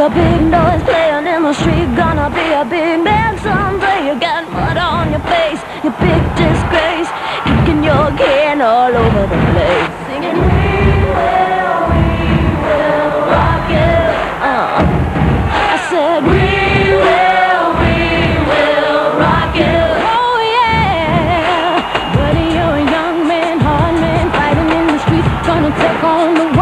a big noise playing in the street Gonna be a big man someday. You got mud on your face, you big disgrace Kicking your can all over the place. Singing we will, we will rock you uh, I said we will, we will rock you. Oh yeah. But you're a young man, hard man Fighting in the streets, gonna take on the world